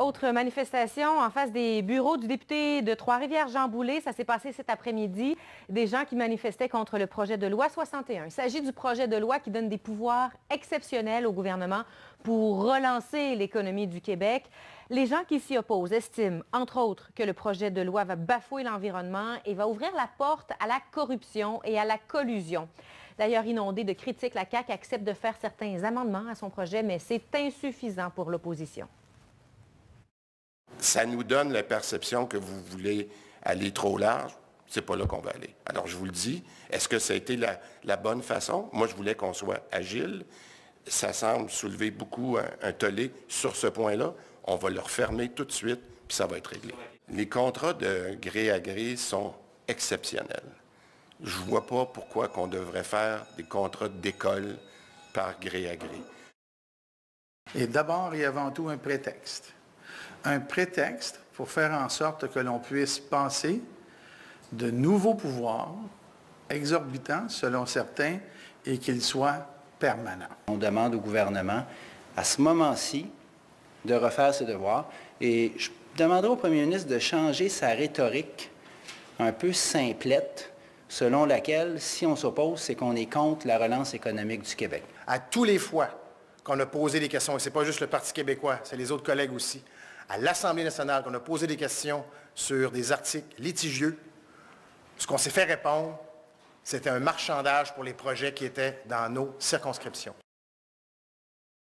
Autre manifestation en face des bureaux du député de Trois-Rivières, Jean Boulet. Ça s'est passé cet après-midi. Des gens qui manifestaient contre le projet de loi 61. Il s'agit du projet de loi qui donne des pouvoirs exceptionnels au gouvernement pour relancer l'économie du Québec. Les gens qui s'y opposent estiment, entre autres, que le projet de loi va bafouer l'environnement et va ouvrir la porte à la corruption et à la collusion. D'ailleurs, inondé de critiques, la CAQ accepte de faire certains amendements à son projet, mais c'est insuffisant pour l'opposition ça nous donne la perception que vous voulez aller trop large. C'est pas là qu'on va aller. Alors, je vous le dis, est-ce que ça a été la, bonne façon? Moi, je voulais qu'on soit agile. Ça semble soulever beaucoup un, tollé sur ce point-là. On va le refermer tout de suite, puis ça va être réglé. Les contrats de gré à gré sont exceptionnels. Je ne vois pas pourquoi qu'on devrait faire des contrats d'école par gré à gré. Et d'abord et avant tout un prétexte un prétexte pour faire en sorte que l'on puisse passer de nouveaux pouvoirs exorbitants, selon certains, et qu'ils soient permanents. On demande au gouvernement, à ce moment-ci, de refaire ses devoirs. Et je demanderai au premier ministre de changer sa rhétorique un peu simplette, selon laquelle, si on s'oppose, c'est qu'on est contre la relance économique du Québec. À tous les fois qu'on a posé des questions, et ce n'est pas juste le Parti québécois, c'est les autres collègues aussi, à l'Assemblée nationale qu'on a posé des questions sur des articles litigieux, ce qu'on s'est fait répondre, c'était un marchandage pour les projets qui étaient dans nos circonscriptions.